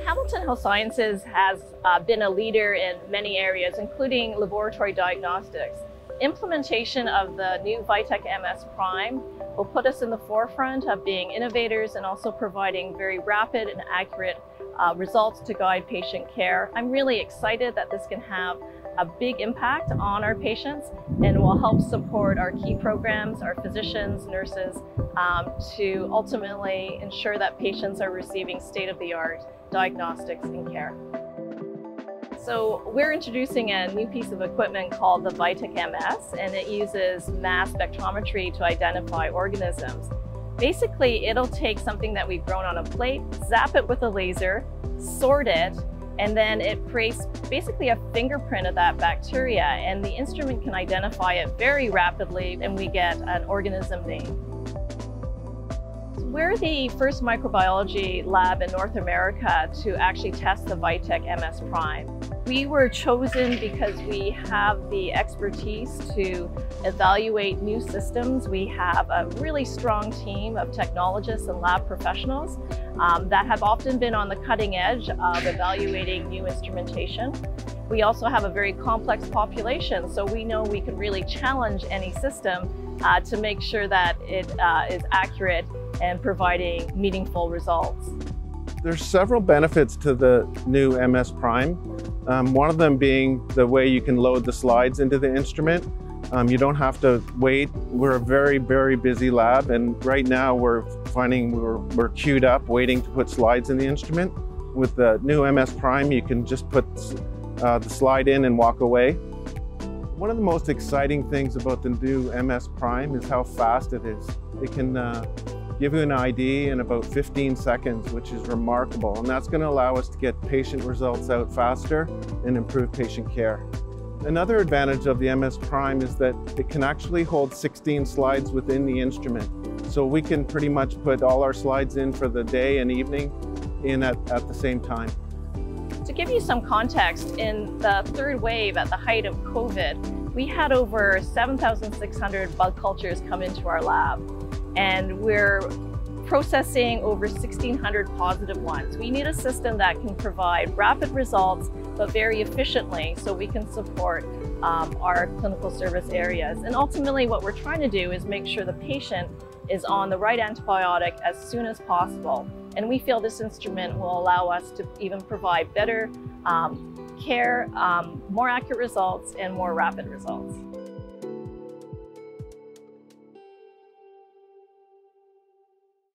Hamilton Health Sciences has uh, been a leader in many areas, including laboratory diagnostics. Implementation of the new Vitek MS Prime will put us in the forefront of being innovators and also providing very rapid and accurate uh, results to guide patient care. I'm really excited that this can have a big impact on our patients and will help support our key programs, our physicians, nurses, um, to ultimately ensure that patients are receiving state-of-the-art diagnostics and care. So we're introducing a new piece of equipment called the Vitek MS, and it uses mass spectrometry to identify organisms. Basically, it'll take something that we've grown on a plate, zap it with a laser, sort it, and then it creates basically a fingerprint of that bacteria and the instrument can identify it very rapidly and we get an organism name. We're the first microbiology lab in North America to actually test the Vitek MS Prime. We were chosen because we have the expertise to evaluate new systems. We have a really strong team of technologists and lab professionals um, that have often been on the cutting edge of evaluating new instrumentation. We also have a very complex population, so we know we can really challenge any system uh, to make sure that it uh, is accurate and providing meaningful results. There's several benefits to the new MS Prime. Um, one of them being the way you can load the slides into the instrument. Um, you don't have to wait. We're a very, very busy lab, and right now we're finding we're, we're queued up waiting to put slides in the instrument. With the new MS Prime, you can just put uh, the slide in and walk away. One of the most exciting things about the new MS Prime is how fast it is. It can uh, give you an ID in about 15 seconds, which is remarkable. And that's gonna allow us to get patient results out faster and improve patient care. Another advantage of the MS Prime is that it can actually hold 16 slides within the instrument. So we can pretty much put all our slides in for the day and evening in at, at the same time. To give you some context, in the third wave at the height of COVID, we had over 7,600 bug cultures come into our lab and we're processing over 1,600 positive ones. We need a system that can provide rapid results, but very efficiently so we can support um, our clinical service areas. And ultimately what we're trying to do is make sure the patient is on the right antibiotic as soon as possible. And we feel this instrument will allow us to even provide better um, care, um, more accurate results, and more rapid results.